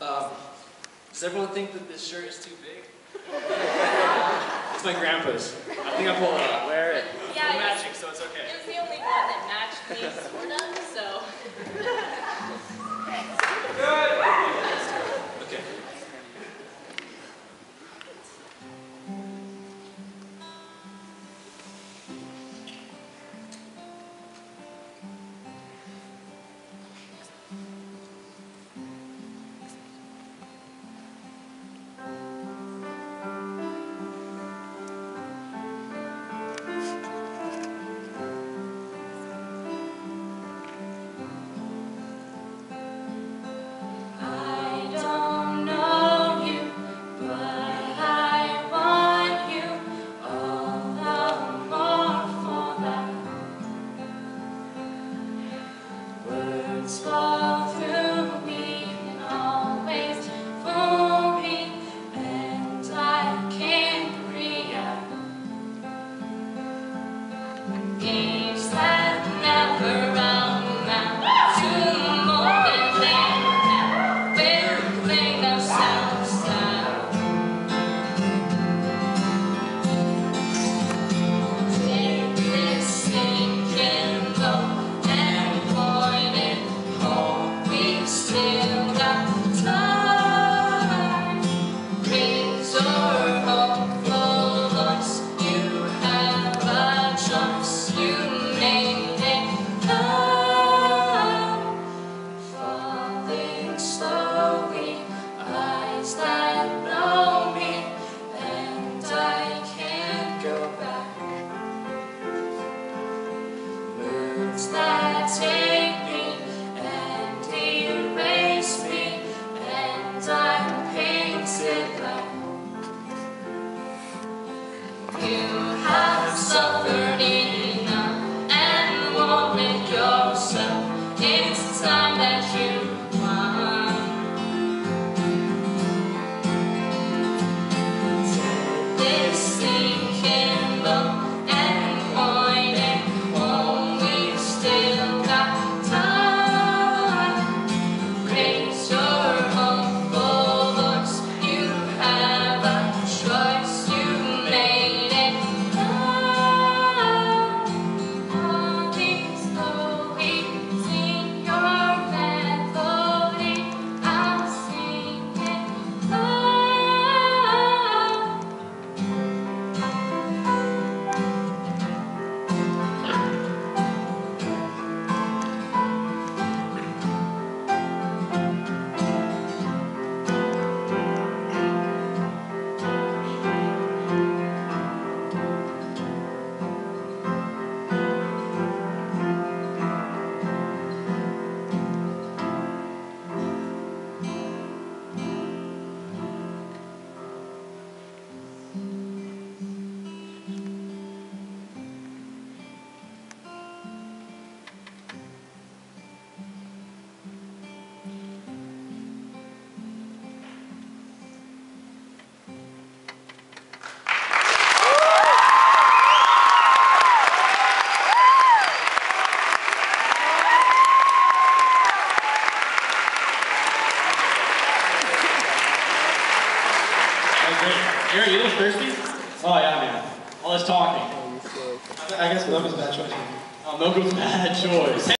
Um, does everyone think that this shirt is too big? it's my grandpa's. I think I pull it off. Wear it. Yeah, it's magic, so it's okay. It was the only one that matched me, still Aaron, you look thirsty? Oh, yeah, man. All this talking. I guess milk was a bad choice. Oh, milk was a bad choice.